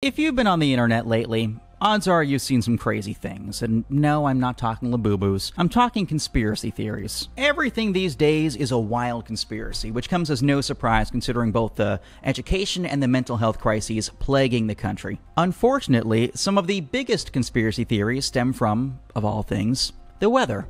If you've been on the internet lately, odds are you've seen some crazy things. And no, I'm not talking Labubus. I'm talking conspiracy theories. Everything these days is a wild conspiracy, which comes as no surprise considering both the education and the mental health crises plaguing the country. Unfortunately, some of the biggest conspiracy theories stem from, of all things, the weather.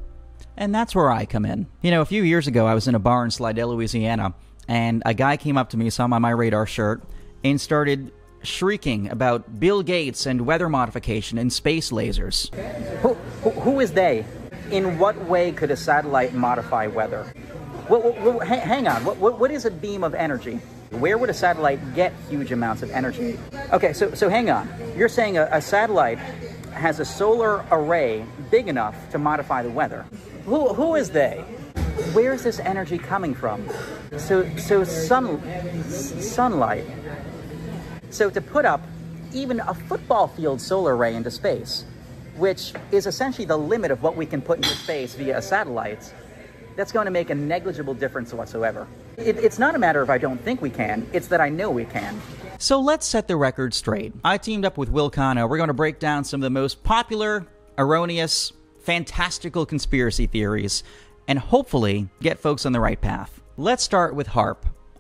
And that's where I come in. You know, a few years ago, I was in a bar in Slidell, Louisiana, and a guy came up to me, saw my My Radar shirt, and started shrieking about Bill Gates and weather modification and space lasers. Who, who, who is they? In what way could a satellite modify weather? Well, hang on. What, what is a beam of energy? Where would a satellite get huge amounts of energy? Okay, so, so hang on. You're saying a, a satellite has a solar array big enough to modify the weather. Who, who is they? Where's this energy coming from? So, so sun, sunlight so to put up even a football field solar array into space, which is essentially the limit of what we can put into space via satellites, that's going to make a negligible difference whatsoever. It, it's not a matter of I don't think we can, it's that I know we can. So let's set the record straight. I teamed up with Will Cano. We're going to break down some of the most popular, erroneous, fantastical conspiracy theories and hopefully get folks on the right path. Let's start with HAARP,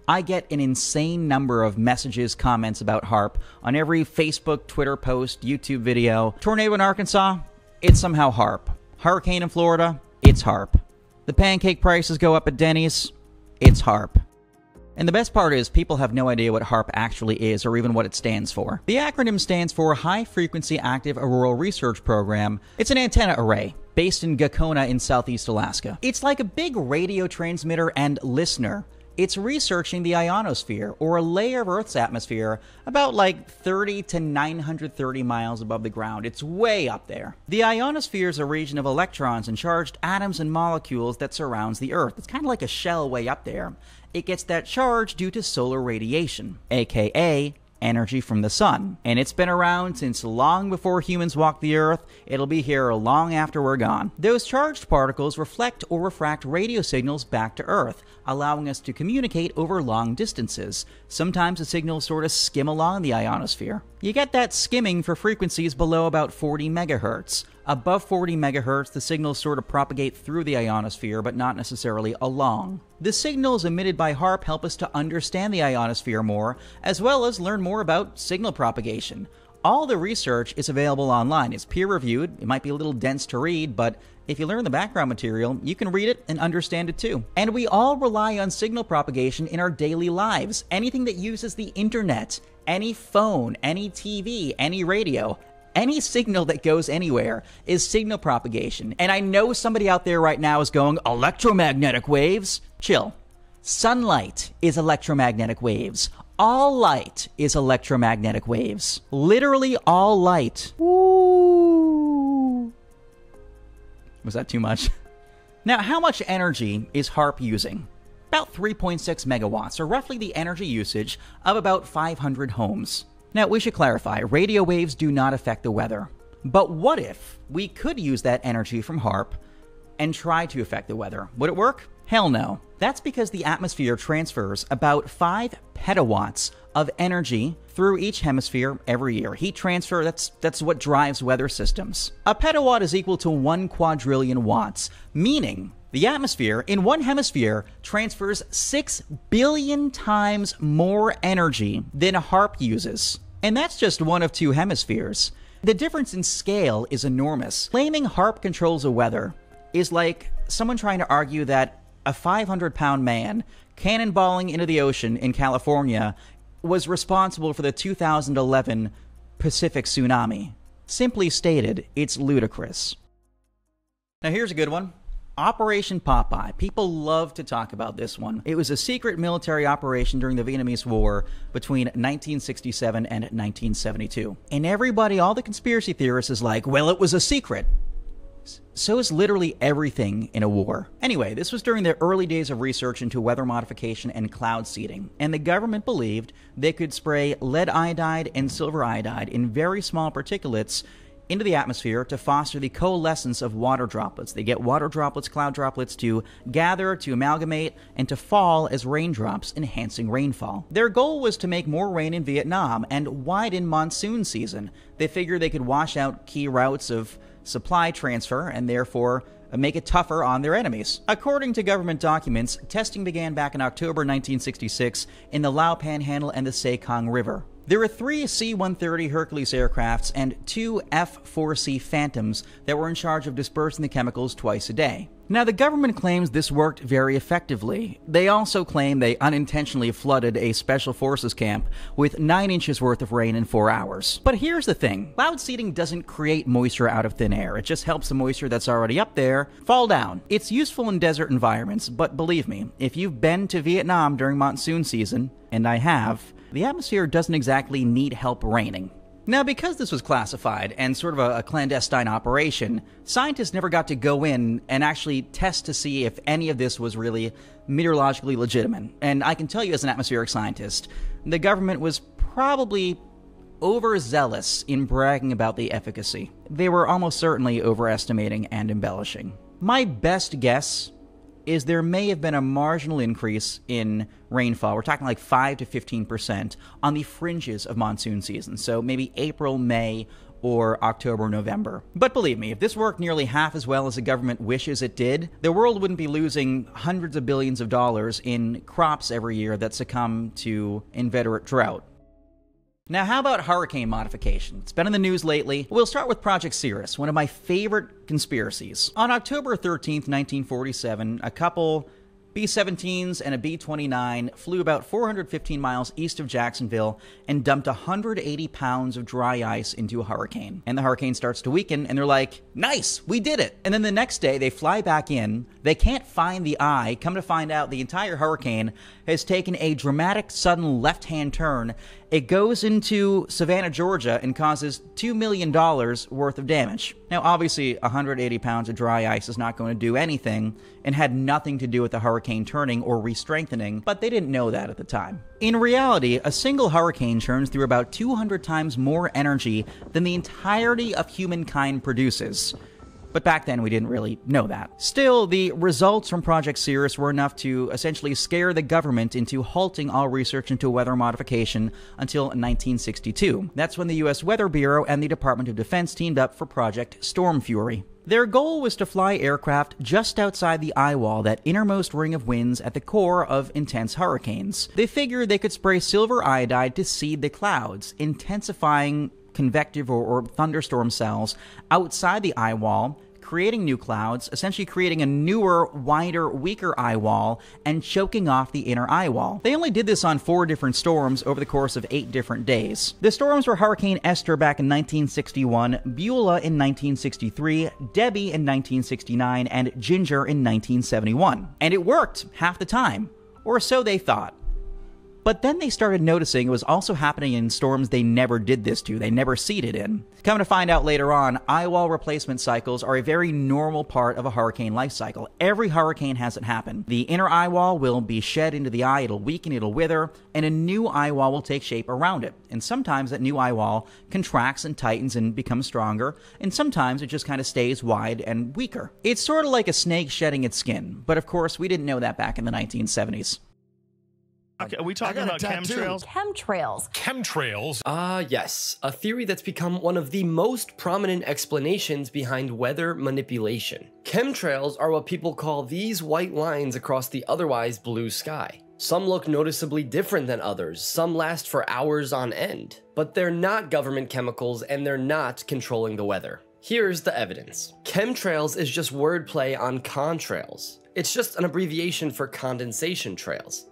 I get an insane number of messages, comments about HAARP on every Facebook, Twitter post, YouTube video. Tornado in Arkansas, it's somehow HAARP. Hurricane in Florida, it's HAARP. The pancake prices go up at Denny's, it's HAARP. And the best part is, people have no idea what HAARP actually is or even what it stands for. The acronym stands for High Frequency Active Auroral Research Program. It's an antenna array based in Gakona in southeast Alaska. It's like a big radio transmitter and listener it's researching the ionosphere, or a layer of Earth's atmosphere about like 30 to 930 miles above the ground. It's way up there. The ionosphere is a region of electrons and charged atoms and molecules that surrounds the Earth. It's kind of like a shell way up there. It gets that charge due to solar radiation, aka energy from the sun. And it's been around since long before humans walked the earth. It'll be here long after we're gone. Those charged particles reflect or refract radio signals back to earth, allowing us to communicate over long distances. Sometimes the signals sort of skim along the ionosphere. You get that skimming for frequencies below about 40 megahertz. Above 40 megahertz, the signals sort of propagate through the ionosphere, but not necessarily along. The signals emitted by HAARP help us to understand the ionosphere more, as well as learn more about signal propagation. All the research is available online. It's peer reviewed. It might be a little dense to read, but if you learn the background material, you can read it and understand it too. And we all rely on signal propagation in our daily lives. Anything that uses the internet, any phone, any TV, any radio, any signal that goes anywhere is signal propagation. And I know somebody out there right now is going, electromagnetic waves? Chill. Sunlight is electromagnetic waves. All light is electromagnetic waves. Literally all light. Was that too much? Now, how much energy is HAARP using? About 3.6 megawatts, or roughly the energy usage of about 500 homes. Now, we should clarify radio waves do not affect the weather. But what if we could use that energy from HAARP and try to affect the weather? Would it work? Hell no. That's because the atmosphere transfers about 5 petawatts of energy through each hemisphere every year. Heat transfer, that's, that's what drives weather systems. A petawatt is equal to 1 quadrillion watts, meaning the atmosphere in one hemisphere transfers 6 billion times more energy than a HAARP uses. And that's just one of two hemispheres. The difference in scale is enormous. Claiming HAARP controls the weather is like someone trying to argue that a 500 pound man cannonballing into the ocean in California was responsible for the 2011 Pacific tsunami. Simply stated, it's ludicrous. Now, here's a good one. Operation Popeye. People love to talk about this one. It was a secret military operation during the Vietnamese War between 1967 and 1972. And everybody, all the conspiracy theorists, is like, well, it was a secret. So is literally everything in a war. Anyway, this was during the early days of research into weather modification and cloud seeding, and the government believed they could spray lead iodide and silver iodide in very small particulates into the atmosphere to foster the coalescence of water droplets. They get water droplets, cloud droplets to gather, to amalgamate, and to fall as raindrops, enhancing rainfall. Their goal was to make more rain in Vietnam and widen monsoon season. They figured they could wash out key routes of supply transfer and therefore uh, make it tougher on their enemies. According to government documents, testing began back in October 1966 in the Lao Panhandle and the Sekong River. There were three C 130 Hercules aircrafts and two F 4C Phantoms that were in charge of dispersing the chemicals twice a day. Now, the government claims this worked very effectively. They also claim they unintentionally flooded a special forces camp with 9 inches worth of rain in 4 hours. But here's the thing cloud seeding doesn't create moisture out of thin air, it just helps the moisture that's already up there fall down. It's useful in desert environments, but believe me, if you've been to Vietnam during monsoon season, and I have, the atmosphere doesn't exactly need help raining. Now, because this was classified and sort of a, a, clandestine operation, scientists never got to go in and actually test to see if any of this was really meteorologically legitimate. And I can tell you, as an atmospheric scientist, the government was probably overzealous in bragging about the efficacy. They were almost certainly overestimating and embellishing. My best guess is there may have been a marginal increase in rainfall. We're talking like 5 to 15% on the fringes of monsoon season. So maybe April, May, or October, November. But believe me, if this worked nearly half as well as the government wishes it did, the world wouldn't be losing hundreds of billions of dollars in crops every year that succumb to inveterate drought. Now, how about hurricane modification? It's been in the news lately. We'll start with Project Cirrus, one of my favorite conspiracies. On October 13th, 1947, a couple B 17s and a B 29 flew about 415 miles east of Jacksonville and dumped 180 pounds of dry ice into a hurricane. And the hurricane starts to weaken, and they're like, nice, we did it. And then the next day, they fly back in. They can't find the eye. Come to find out, the entire hurricane has taken a dramatic, sudden left hand turn it goes into Savannah, Georgia, and causes $2 million worth of damage. Now, obviously, 180 pounds of dry ice is not going to do anything and had nothing to do with the hurricane turning or re strengthening, but they didn't know that at the time. In reality, a single hurricane churns through about 200 times more energy than the entirety of humankind produces. But back then, we didn't really know that. Still, the results from Project Cirrus were enough to essentially scare the government into halting all research into weather modification until 1962. That's when the U.S. Weather Bureau and the Department of Defense teamed up for Project Stormfury. Their goal was to fly aircraft just outside the eye wall, that innermost ring of winds at the core of intense hurricanes. They figured they could spray silver iodide to seed the clouds, intensifying convective or, or thunderstorm cells outside the eye wall creating new clouds, essentially creating a newer, wider, weaker eye wall, and choking off the inner eye wall. They only did this on four different storms over the course of eight different days. The storms were Hurricane Esther back in 1961, Beulah in 1963, Debbie in 1969, and Ginger in 1971. And it worked half the time. Or so they thought. But then they started noticing it was also happening in storms they never did this to, they never seeded in. Come to find out later on, eye wall replacement cycles are a very normal part of a hurricane life cycle. Every hurricane has it happen. The inner eye wall will be shed into the eye, it'll weaken, it'll wither, and a new eye wall will take shape around it. And sometimes that new eye wall contracts and tightens and becomes stronger, and sometimes it just kind of stays wide and weaker. It's sort of like a snake shedding its skin, but of course, we didn't know that back in the 1970s. Okay, are we talking about chemtrails? Chemtrails. Chemtrails. Ah, uh, yes. A theory that's become one of the most prominent explanations behind weather manipulation. Chemtrails are what people call these white lines across the otherwise blue sky. Some look noticeably different than others, some last for hours on end. But they're not government chemicals and they're not controlling the weather. Here's the evidence. Chemtrails is just wordplay on contrails. It's just an abbreviation for condensation trails.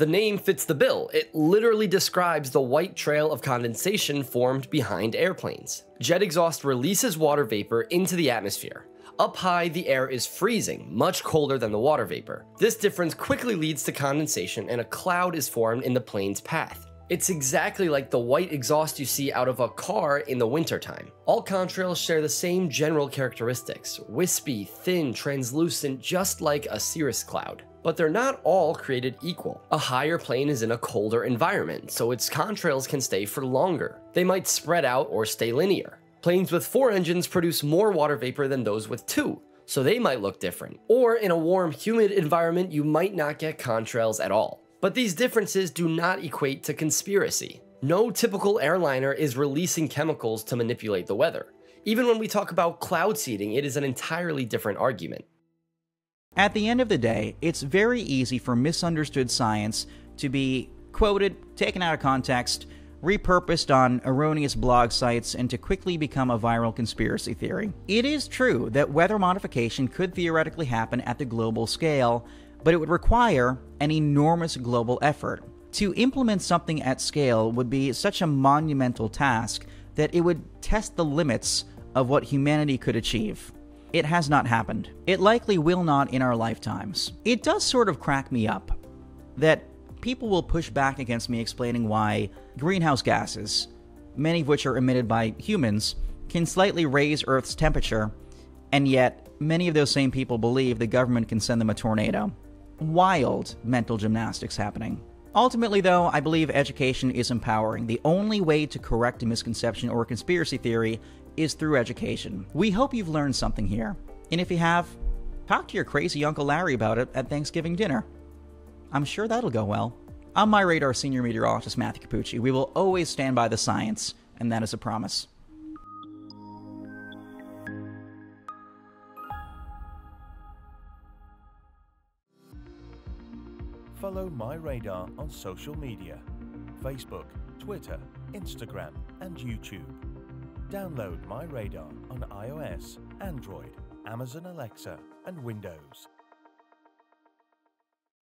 The name fits the bill. It literally describes the white trail of condensation formed behind airplanes. Jet exhaust releases water vapor into the atmosphere. Up high, the air is freezing, much colder than the water vapor. This difference quickly leads to condensation and a cloud is formed in the plane's path. It's exactly like the white exhaust you see out of a car in the wintertime. All contrails share the same general characteristics wispy, thin, translucent, just like a cirrus cloud but they're not all created equal. A higher plane is in a colder environment, so its contrails can stay for longer. They might spread out or stay linear. Planes with four engines produce more water vapor than those with two, so they might look different. Or in a warm, humid environment, you might not get contrails at all. But these differences do not equate to conspiracy. No typical airliner is releasing chemicals to manipulate the weather. Even when we talk about cloud seeding, it is an entirely different argument. At the end of the day, it's very easy for misunderstood science to be quoted, taken out of context, repurposed on erroneous blog sites, and to quickly become a viral conspiracy theory. It is true that weather modification could theoretically happen at the global scale, but it would require an enormous global effort. To implement something at scale would be such a monumental task that it would test the limits of what humanity could achieve. It has not happened. It likely will not in our lifetimes. It does sort of crack me up that people will push back against me explaining why greenhouse gases, many of which are emitted by humans, can slightly raise Earth's temperature, and yet many of those same people believe the government can send them a tornado. Wild mental gymnastics happening. Ultimately, though, I believe education is empowering. The only way to correct a misconception or a conspiracy theory is through education. We hope you've learned something here. And if you have, talk to your crazy Uncle Larry about it at Thanksgiving dinner. I'm sure that'll go well. On my radar, senior meteorologist Matthew Cappucci, We will always stand by the science, and that is a promise. Follow My Radar on social media Facebook, Twitter, Instagram, and YouTube. Download My Radar on iOS, Android, Amazon Alexa, and Windows.